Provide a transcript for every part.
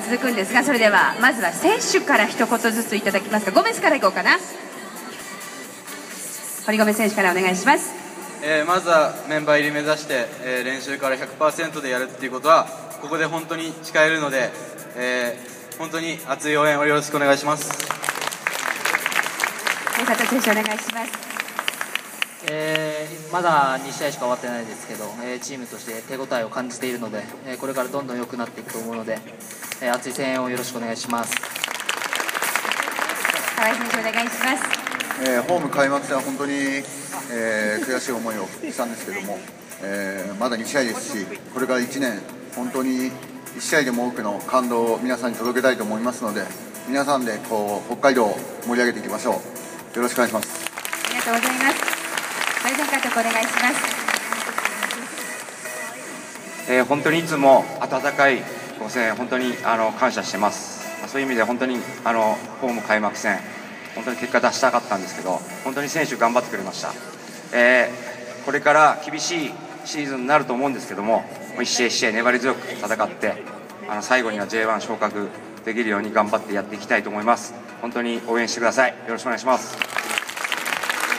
続くんですがそれではまずは選手から一言ずついただきますか。ゴメスからいこうかな。堀米選手からお願いします。えーまずはメンバー入り目指して、えー練習から100%でやるっていうことはここで本当に誓えるので、えー本当に熱い応援をよろしくお願いします。お願いしますえーまだ2試合しか終わってないですけど、えーチームとして手応えを感じているので、えーこれからどんどん良くなっていくと思うので、えー熱い声援をよろしくお願いします。河合選手お願いします。えーホーム開幕戦は本当に、えー悔しい思いをしたんですけども、えーまだ2試合ですしこれから1年本当に1試合でも多くの感動を皆さんに届けたいと思いますので皆さんでこう北海道を盛り上げていきましょう。よろしくお願いします。ありがとうございます大前監督お願いします。えー本当にいつも温かいご声援本当にあの感謝してます。まあそういう意味で本当にあのホーム開幕戦本当に結果出したかったんですけど本当に選手頑張ってくれました、えーこれから厳しいシーズンになると思うんですけども一試合一試合粘り強く戦ってあの最後には J1 昇格できるように頑張ってやっていきたいと思います。本当に応援してください。よろしくお願いします。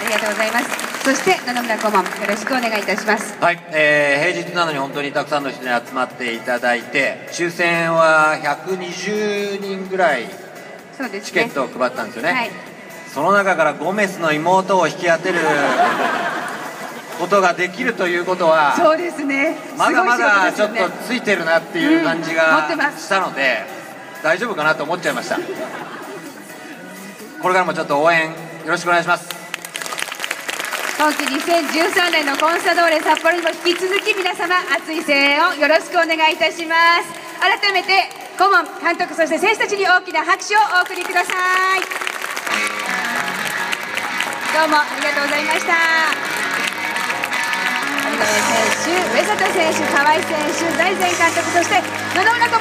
ありがとうございますそして野々村顧問よろしくお願いいたします。はい、えー平日なのに本当にたくさんの人に集まっていただいて抽選は120人ぐらいチケットを配ったんですよね、はい。その中からゴメスの妹を引き当てる ことができるということはそうですね。まだまだちょっとついてるなっていう感じうんがしたので大丈夫かなと思っちゃいました。これからもちょっと応援よろしくお願いします今季2013年のコンサドーレ札幌にも引き続き皆様熱い声援をよろしくお願いいたします。改めて顧問監督そして選手たちに大きな拍手をお送りくださいどうもありがとうございました。堀米選手上里選手河合選手大前監督そして野々村顧問